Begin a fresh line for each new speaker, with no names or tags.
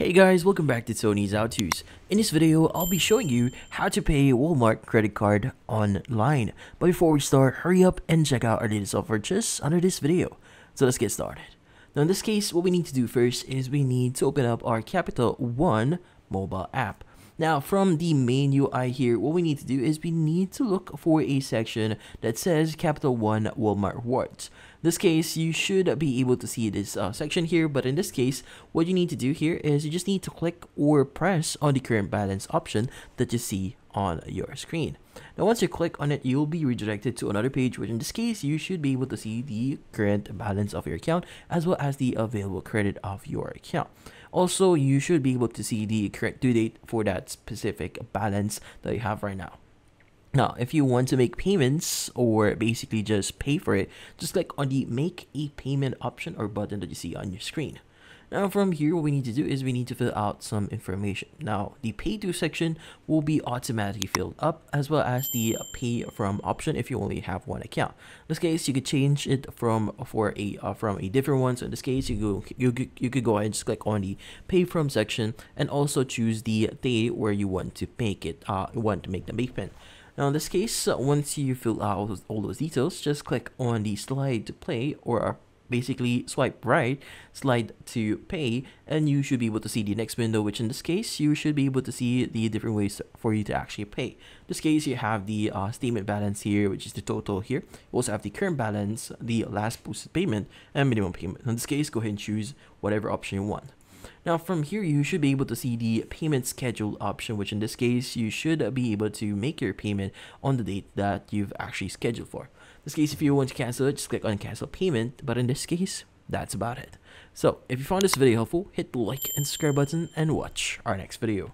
Hey guys, welcome back to Tony's To's. In this video, I'll be showing you how to pay Walmart credit card online. But before we start, hurry up and check out our latest offer just under this video. So let's get started. Now in this case, what we need to do first is we need to open up our Capital One mobile app. Now, from the main UI here, what we need to do is we need to look for a section that says Capital One Walmart Rewards. This case, you should be able to see this uh, section here, but in this case, what you need to do here is you just need to click or press on the current balance option that you see on your screen. Now, once you click on it, you'll be redirected to another page, which in this case, you should be able to see the current balance of your account as well as the available credit of your account. Also, you should be able to see the correct due date for that specific balance that you have right now. Now, if you want to make payments or basically just pay for it, just click on the make a payment option or button that you see on your screen. Now from here, what we need to do is we need to fill out some information. Now the pay to section will be automatically filled up as well as the pay from option if you only have one account. In this case, you could change it from for a uh, from a different one. So in this case, you go you, you could go ahead and just click on the pay from section and also choose the day where you want to make it uh want to make the payment. Now in this case, uh, once you fill out all those details, just click on the slide to play or basically swipe right, slide to pay, and you should be able to see the next window, which in this case, you should be able to see the different ways for you to actually pay. In this case, you have the uh, statement balance here, which is the total here. You also have the current balance, the last posted payment, and minimum payment. In this case, go ahead and choose whatever option you want. Now from here, you should be able to see the payment schedule option, which in this case, you should be able to make your payment on the date that you've actually scheduled for. In this case, if you want to cancel it, just click on cancel payment. But in this case, that's about it. So if you found this video helpful, hit the like and subscribe button and watch our next video.